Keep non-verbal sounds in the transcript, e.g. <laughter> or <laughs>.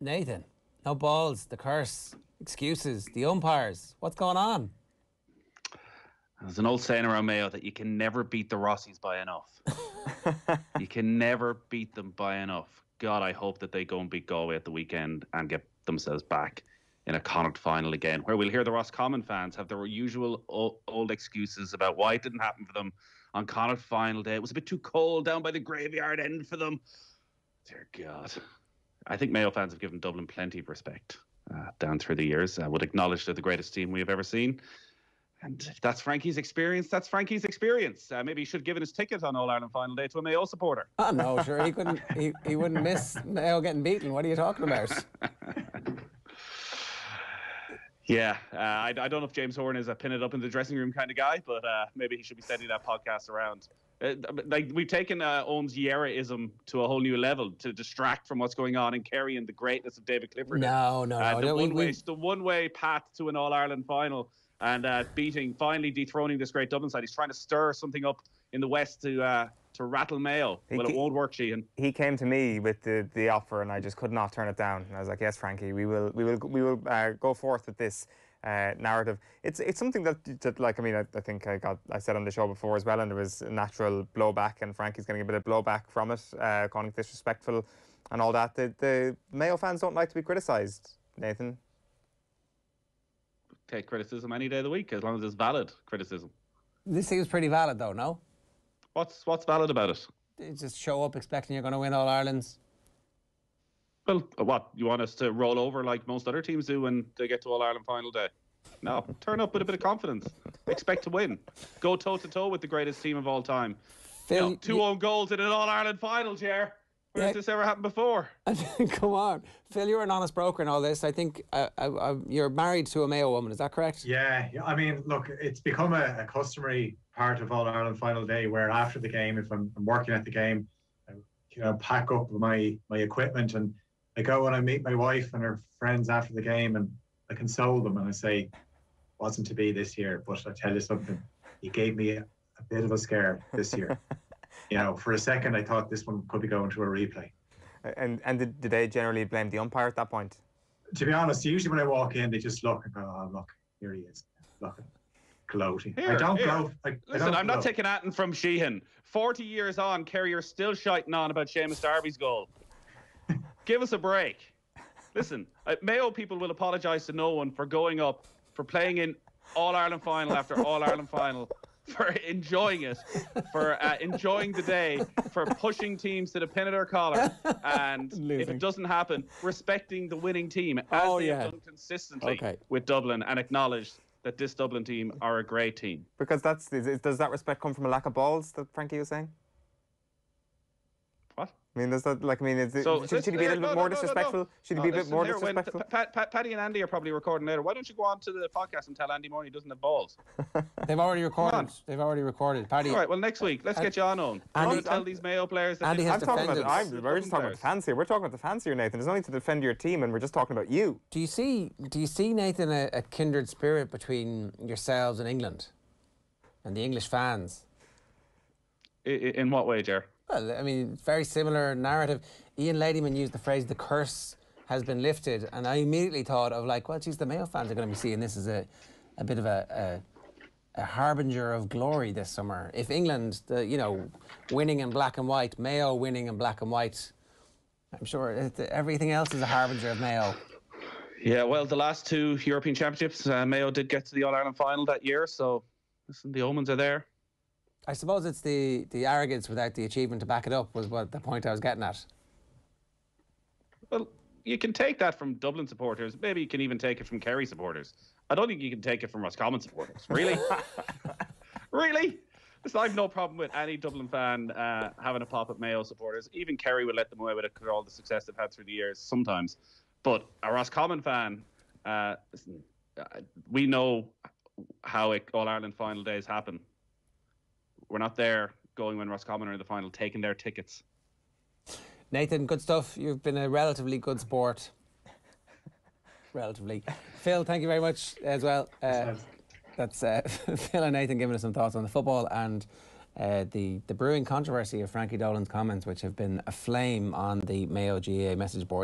Nathan, no balls, the curse, excuses, the umpires. What's going on? There's an old saying around Mayo oh, that you can never beat the Rossies by enough. <laughs> you can never beat them by enough. God, I hope that they go and beat Galway at the weekend and get themselves back in a Connacht final again, where we'll hear the Roscommon fans have their usual old, old excuses about why it didn't happen for them on Connacht final day. It was a bit too cold down by the graveyard end for them. Dear God. I think Mayo fans have given Dublin plenty of respect uh, down through the years. I would acknowledge they're the greatest team we have ever seen. And if that's Frankie's experience, that's Frankie's experience. Uh, maybe he should have given his ticket on All Ireland final day to a Mayo supporter. Oh no, sure he couldn't. He, he wouldn't miss Mayo getting beaten. What are you talking about? <laughs> yeah, uh, I, I, don't know if James Horan is a pin it up in the dressing room kind of guy, but uh, maybe he should be sending that podcast around. Uh, like we've taken uh, Eoin's Yera-ism to a whole new level to distract from what's going on in Kerry and the greatness of David Clifford. No, no, uh, no. The we, one we, way, the one way path to an All Ireland final and uh, beating, finally dethroning this great Dublin side. He's trying to stir something up in the West to uh, to rattle Mayo. He well, it won't work, Sheahan. He came to me with the, the offer, and I just could not turn it down. And I was like, "Yes, Frankie, we will we will we will uh, go forth with this." Uh, narrative. It's it's something that, that like I mean I, I, think I got I said on the show before as well, and there was a natural blowback, and Frankie's getting a bit of blowback from it, uh, calling it disrespectful, and all that. The, the Mayo fans don't like to be criticised, Nathan. Take criticism any day of the week as long as it's valid criticism. This seems pretty valid, though. No. What's what's valid about it? They just show up expecting you're going to win all Ireland's. Well, what you want us to roll over like most other teams do when they get to All Ireland final day? No, turn up with a bit of confidence. Expect to win. Go toe to toe with the greatest team of all time. Phil, you know, two you- own goals in an All Ireland final, Chair. Where's Yeah. this ever happened before? <laughs> Come on, Phil. You're an honest broker in all this. I think uh, uh, uh, you're married to a Mayo woman. Is that correct? Yeah, yeah, I mean, look, it's become a, a customary part of All Ireland final day where after the game, if I'm, I'm working at the game, I, you know, pack up my my equipment and I go and I meet my wife and her friends after the game and I console them and I say, wasn't to be this year, but I tell you something, he gave me a, a bit of a scare this year. <laughs> you know, for a second I thought this one could be going to a replay. And and did, did they generally blame the umpire at that point? To be honest, usually when I walk in, they just look and go, "Oh, look, here he is, look, gloating." I don't here. gloat. I, I Listen, don't I'm not taking anything from Sheahan. 40 years on, Kerry are still shiting on about Seamus Darby's goal. Give us a break. Listen, uh, Mayo people will apologise to no one for going up, for playing in All Ireland final after All Ireland final, for enjoying it, for uh, enjoying the day, for pushing teams to the pin of their collar, and if it doesn't happen, respecting the winning team as Oh, they yeah. have done consistently Okay. with Dublin and acknowledge that this Dublin team are a great team. Because that's is, is- does that respect come from a lack of balls that Frankie was saying? What? I mean, does that like I mean, is it, So should, should he be a little no, bit more no, no, no. disrespectful? Should he No, be a uh, bit more here, when disrespectful? P- Pat, Pat, Paddy and Andy are probably recording later. Why don't you go on to the podcast and tell Andy Moran he doesn't have balls? <laughs> They've already recorded. They've already recorded. Paddy. All right, well, next week, let's get you on on. Andy- I'm to tell these Mayo players that Andy has I'm talking about. defended- I'm, we're just talking about the fans here. We're talking about the fans here, Nathan. There's only to defend your team, and we're just talking about you. Do you see? Do you see Nathan a, a kindred spirit between yourselves and England, and the English fans? I- I- in what way, Ger? Well, I mean, very similar narrative. Ian Ladyman used the phrase "the curse has been lifted," and I immediately thought of like, well, geez, the Mayo fans are going to be seeing this as a, a bit of a, a, a harbinger of glory this summer. If England, the you know, winning in black and white, Mayo winning in black and white, I'm sure everything else is a harbinger of Mayo. Yeah, well, the last two European Championships, uh, Mayo did get to the All Ireland final that year, so listen, the omens are there. I suppose it's the the arrogance without the achievement to back it up was what the point I was getting at. Well, you can take that from Dublin supporters. Maybe you can even take it from Kerry supporters. I don't think you can take it from Roscommon supporters. Really? <laughs> really? Listen, I've no problem with any Dublin fan uh, having a pop at Mayo supporters. Even Kerry would let them away with it for all the success they've had through the years sometimes. But a Roscommon fan, uh, listen, uh, we know how it, All Ireland final days happen. We're not there going when Roscommon are in the final, taking their tickets. Nathan, good stuff. You've been a relatively good sport. relatively. Phil, thank you very much as well. Uh, that's uh, <laughs> Phil and Nathan giving us some thoughts on the football and uh, the the brewing controversy of Frankie Dolan's comments, which have been aflame on the Mayo GAA message board.